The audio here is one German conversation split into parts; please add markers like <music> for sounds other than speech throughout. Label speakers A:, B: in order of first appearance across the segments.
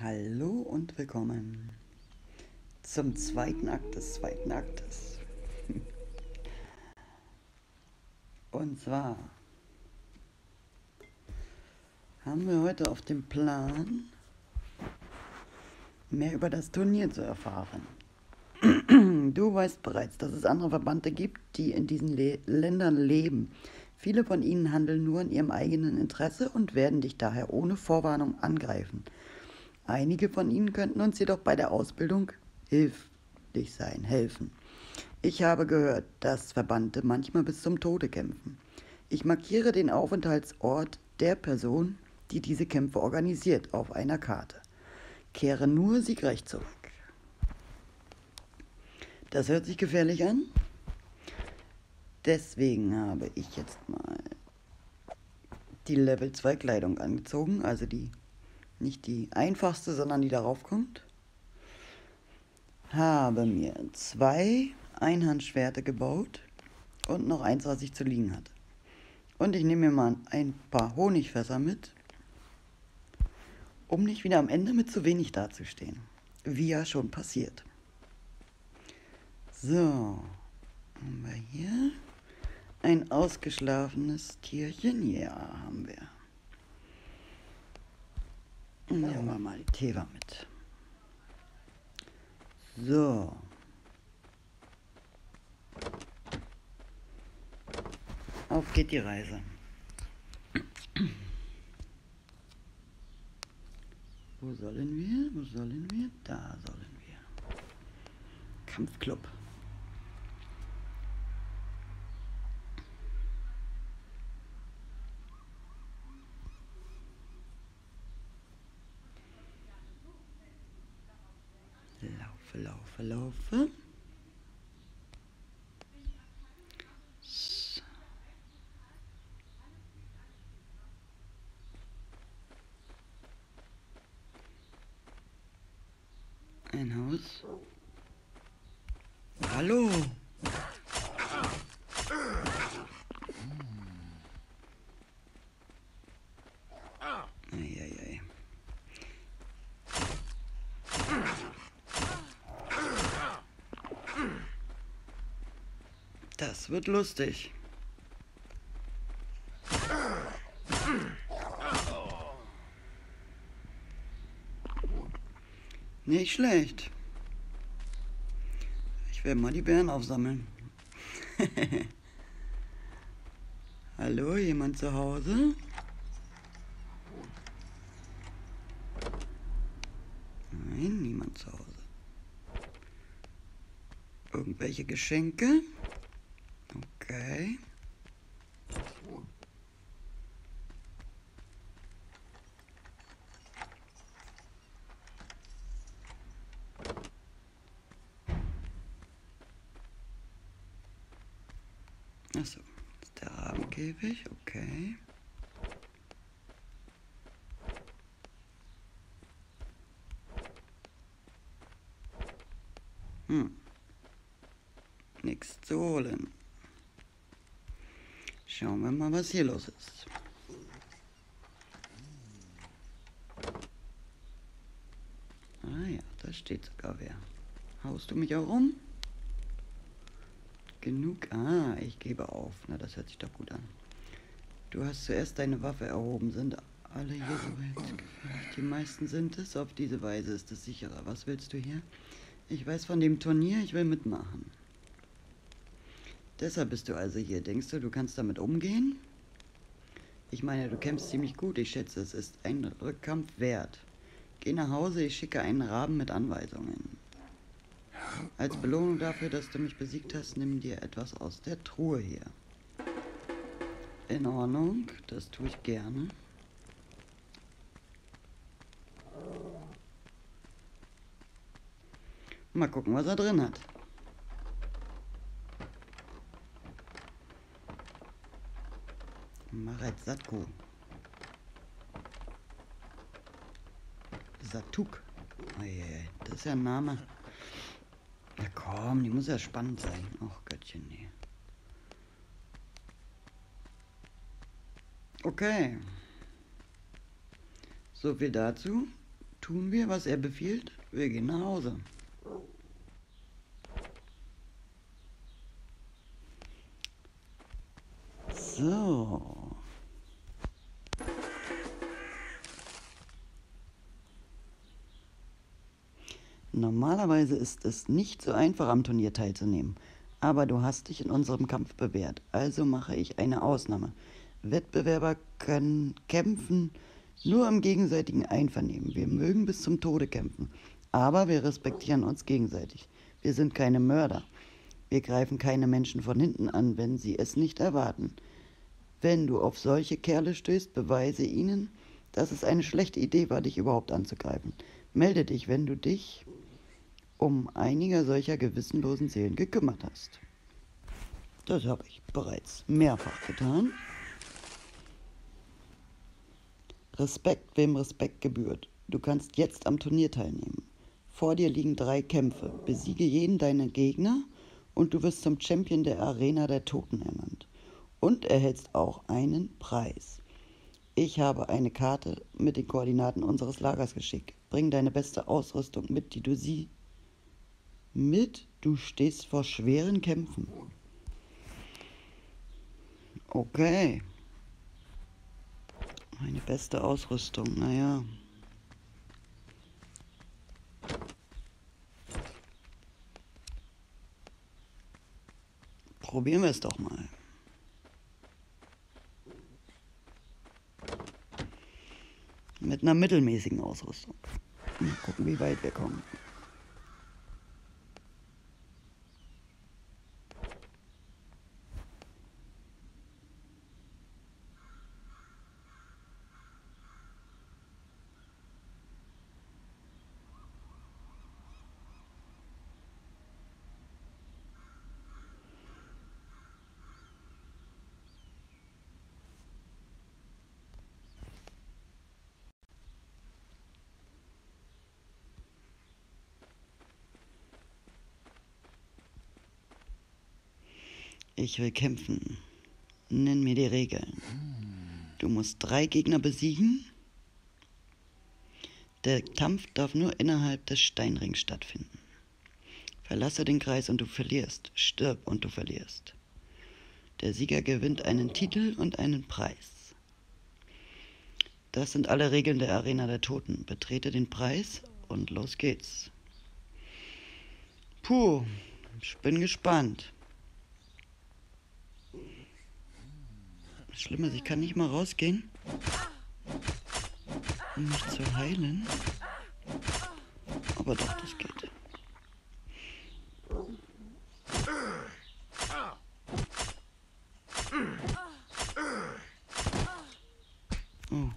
A: Hallo und willkommen zum zweiten Akt des zweiten Aktes. <laughs> Und zwar haben wir heute auf dem Plan, mehr über das Turnier zu erfahren. <clears throat> Du weißt bereits, dass es andere Verbande gibt, die in diesen Le Ländern leben. Viele von ihnen handeln nur in ihrem eigenen Interesse und werden dich daher ohne Vorwarnung angreifen. Einige von ihnen könnten uns jedoch bei der Ausbildung hilflich sein, helfen. Ich habe gehört, dass Verbannte manchmal bis zum Tode kämpfen. Ich markiere den Aufenthaltsort der Person, die diese Kämpfe organisiert, auf einer Karte. Kehre nur siegreich zurück. Das hört sich gefährlich an. Deswegen habe ich jetzt mal die Level 2 Kleidung angezogen, also die nicht die einfachste, sondern die darauf kommt. Habe mir zwei Einhandschwerte gebaut und noch eins, was ich zu liegen hatte. Und ich nehme mir mal ein paar Honigfässer mit, um nicht wieder am Ende mit zu wenig dazustehen. Wie ja schon passiert. So, haben wir hier ein ausgeschlafenes Tierchen? Ja, haben wir. Nehmen wir mal die Teva mit. So. Auf geht die Reise. Wo sollen wir? Wo sollen wir? Da sollen wir. Kampfclub. Laufe, laufe, laufe. So. Ein Haus. Hallo. Wird lustig. Nicht schlecht. Ich werde mal die Bären aufsammeln. <laughs> Hallo, jemand zu Hause? Nein, niemand zu Hause. Irgendwelche Geschenke? Okay. Achso, der Rabenkäfig, okay. Hm. Nichts zu holen. Schauen wir mal, was hier los ist. Ah ja, da steht sogar wer. Haust du mich auch um? Genug. Ah, ich gebe auf. Na, das hört sich doch gut an. Du hast zuerst deine Waffe erhoben. Sind alle hier soweit gefährlich? Die meisten sind es. Auf diese Weise ist es sicherer. Was willst du hier? Ich weiß von dem Turnier. Ich will mitmachen. Deshalb bist du also hier. Denkst du, du kannst damit umgehen? Ich meine, du kämpfst ziemlich gut. Ich schätze, es ist ein Rückkampf wert. Geh nach Hause, ich schicke einen Raben mit Anweisungen. Als Belohnung dafür, dass du mich besiegt hast, nimm dir etwas aus der Truhe hier. In Ordnung, das tue ich gerne. Mal gucken, was er drin hat. Satko. Satuk. Das ist ja ein Name. Ja komm, die muss ja spannend sein. Ach Göttchen, nee. Okay. So viel dazu. tun wir, was er befiehlt. Wir gehen nach Hause. So. Normalerweise ist es nicht so einfach, am Turnier teilzunehmen. Aber du hast dich in unserem Kampf bewährt, also mache ich eine Ausnahme. Wettbewerber können kämpfen nur im gegenseitigen Einvernehmen. Wir mögen bis zum Tode kämpfen, aber wir respektieren uns gegenseitig. Wir sind keine Mörder. Wir greifen keine Menschen von hinten an, wenn sie es nicht erwarten. Wenn du auf solche Kerle stößt, beweise ihnen, dass es eine schlechte Idee war, dich überhaupt anzugreifen. Melde dich, wenn du dich um einige solcher gewissenlosen Seelen gekümmert hast. Das habe ich bereits mehrfach getan. Respekt, wem Respekt gebührt. Du kannst jetzt am Turnier teilnehmen. Vor dir liegen drei Kämpfe. Besiege jeden deiner Gegner und du wirst zum Champion der Arena der Toten ernannt. Und erhältst auch einen Preis. Ich habe eine Karte mit den Koordinaten unseres Lagers geschickt. Bring deine beste Ausrüstung mit, die du sie mit, du stehst vor schweren Kämpfen. Okay. Meine beste Ausrüstung, naja. Probieren wir es doch mal. Mit einer mittelmäßigen Ausrüstung. Mal gucken, wie weit wir kommen. Ich will kämpfen. Nenn mir die Regeln. Du musst drei Gegner besiegen. Der Kampf darf nur innerhalb des Steinrings stattfinden. Verlasse den Kreis und du verlierst. Stirb und du verlierst. Der Sieger gewinnt einen Titel und einen Preis. Das sind alle Regeln der Arena der Toten. Betrete den Preis und los geht's. Puh, ich bin gespannt. Das ist, ich kann nicht mal rausgehen, um mich zu heilen. Aber doch, das geht. Oh.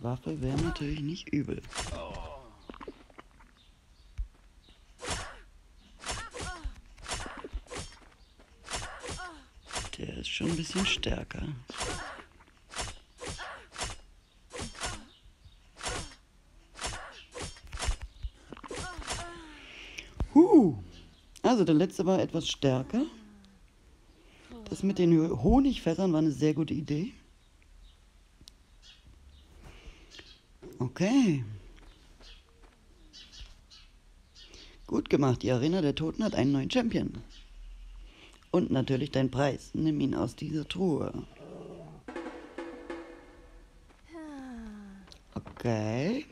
A: Waffe wäre natürlich nicht übel. schon ein bisschen stärker. Huh. Also der letzte war etwas stärker. Das mit den Honigfässern war eine sehr gute Idee. Okay. Gut gemacht. Die Arena der Toten hat einen neuen Champion. Und natürlich dein Preis. Nimm ihn aus dieser Truhe. Okay.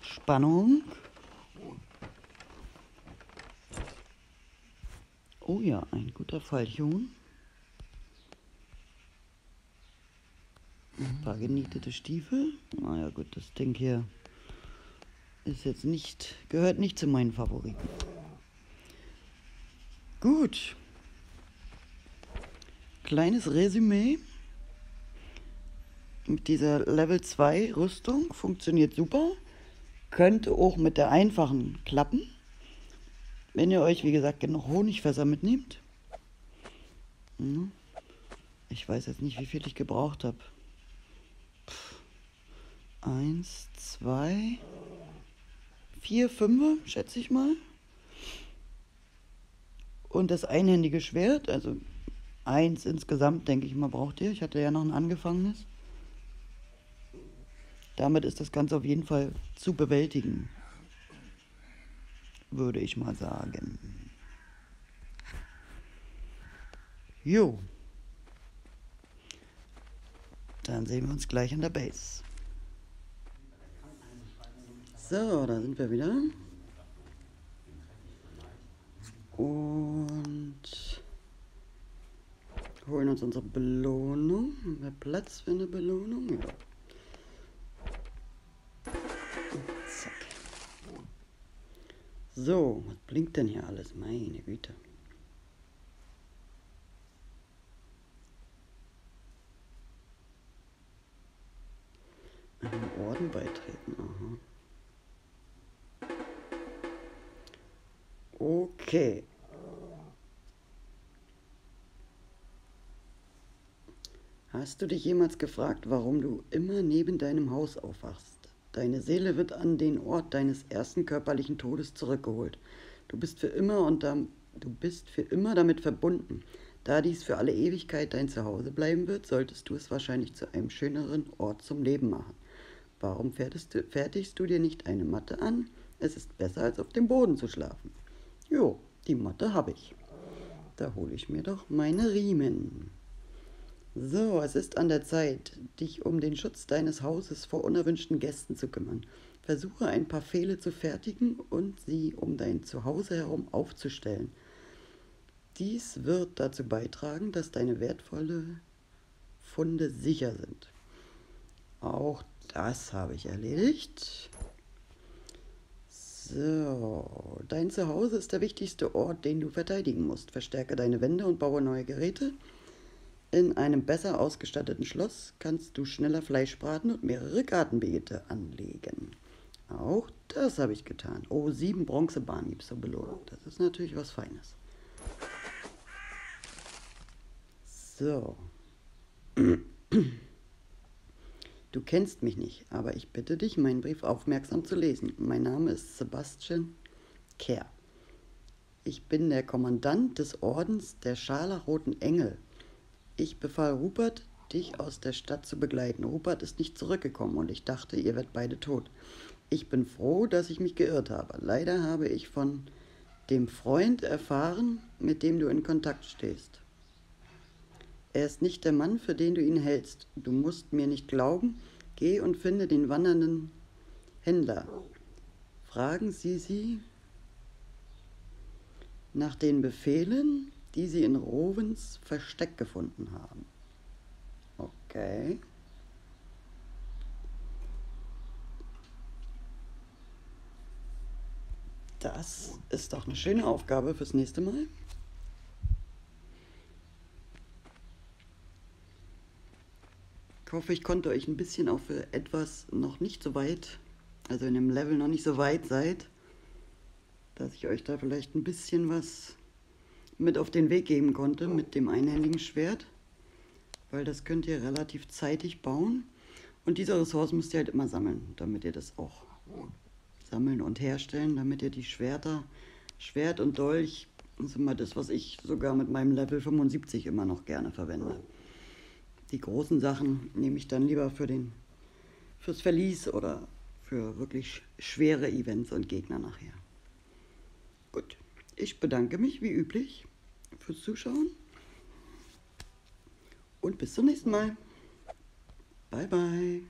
A: Spannung. Oh ja, ein guter Fallchen. Ein paar genietete Stiefel. Naja gut, das Ding hier ist jetzt nicht, gehört nicht zu meinen Favoriten. Gut. Kleines Resümee. Mit dieser Level 2 Rüstung funktioniert super. Könnte auch mit der einfachen klappen. Wenn ihr euch, wie gesagt, genug Honigfässer mitnehmt. Hm. Ich weiß jetzt nicht, wie viel ich gebraucht habe. Eins, zwei, vier, fünf, schätze ich mal. Und das einhändige Schwert, also eins insgesamt, denke ich mal, braucht ihr. Ich hatte ja noch ein angefangenes. Damit ist das Ganze auf jeden Fall zu bewältigen, würde ich mal sagen. Jo. Dann sehen wir uns gleich an der Base. So, da sind wir wieder. Und holen uns unsere Belohnung. Haben wir Platz für eine Belohnung? Ja. Zack. So, was blinkt denn hier alles? Meine Güte. Hast du dich jemals gefragt, warum du immer neben deinem Haus aufwachst? Deine Seele wird an den Ort deines ersten körperlichen Todes zurückgeholt. Du bist für immer und da, du bist für immer damit verbunden. Da dies für alle Ewigkeit dein Zuhause bleiben wird, solltest du es wahrscheinlich zu einem schöneren Ort zum Leben machen. Warum du, fertigst du dir nicht eine Matte an? Es ist besser, als auf dem Boden zu schlafen. Jo, die Matte habe ich. Da hole ich mir doch meine Riemen. So, es ist an der Zeit, dich um den Schutz deines Hauses vor unerwünschten Gästen zu kümmern. Versuche ein paar Pfähle zu fertigen und sie um dein Zuhause herum aufzustellen. Dies wird dazu beitragen, dass deine wertvolle Funde sicher sind. Auch das habe ich erledigt. So, dein Zuhause ist der wichtigste Ort, den du verteidigen musst. Verstärke deine Wände und baue neue Geräte. In einem besser ausgestatteten Schloss kannst du schneller Fleisch braten und mehrere Gartenbeete anlegen. Auch das habe ich getan. Oh, sieben Bronzebarnhieb zur Belohnung. Das ist natürlich was Feines. So. Du kennst mich nicht, aber ich bitte dich, meinen Brief aufmerksam zu lesen. Mein Name ist Sebastian Kerr. Ich bin der Kommandant des Ordens der Scharlachroten Engel. Ich befahl Rupert, dich aus der Stadt zu begleiten. Rupert ist nicht zurückgekommen und ich dachte, ihr werdet beide tot. Ich bin froh, dass ich mich geirrt habe. Leider habe ich von dem Freund erfahren, mit dem du in Kontakt stehst. Er ist nicht der Mann, für den du ihn hältst. Du musst mir nicht glauben. Geh und finde den wandernden Händler. Fragen Sie sie nach den Befehlen, die sie in Rovens Versteck gefunden haben. Okay. Das ist doch eine schöne Aufgabe fürs nächste Mal. Ich hoffe, ich konnte euch ein bisschen auch für etwas noch nicht so weit, also in dem Level noch nicht so weit seid, dass ich euch da vielleicht ein bisschen was mit auf den Weg geben konnte mit dem einhändigen Schwert, weil das könnt ihr relativ zeitig bauen. Und diese Ressourcen müsst ihr halt immer sammeln, damit ihr das auch sammeln und herstellen, damit ihr die Schwerter, Schwert und Dolch, das ist immer das, was ich sogar mit meinem Level 75 immer noch gerne verwende. Die großen Sachen nehme ich dann lieber für den, fürs Verlies oder für wirklich schwere Events und Gegner nachher. Gut, ich bedanke mich wie üblich fürs Zuschauen und bis zum nächsten Mal. Bye bye.